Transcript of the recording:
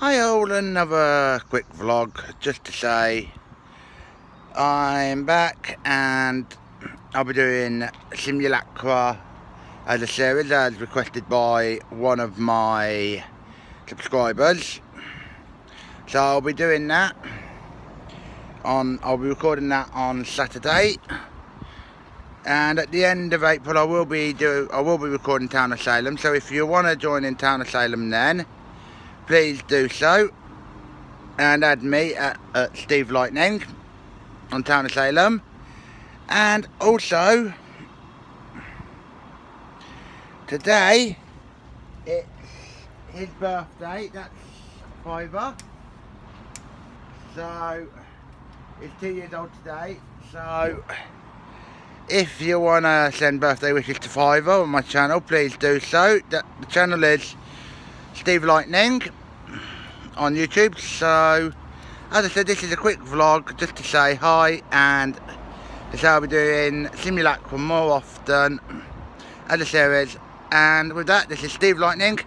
Hi all, another quick vlog just to say I'm back and I'll be doing Simulacra as a series as requested by one of my subscribers. So I'll be doing that on I'll be recording that on Saturday. And at the end of April I will be do I will be recording Town of Salem. So if you want to join in Town of Salem then please do so. And add me at, at Steve Lightning on Town of Salem. And also today it's his birthday. That's Fifer so he's two years old today. So if you want to send birthday wishes to Fifer on my channel please do so. The channel is Steve Lightning on YouTube. So, as I said, this is a quick vlog just to say hi and say I'll be doing Simulacrum more often as a series. And with that, this is Steve Lightning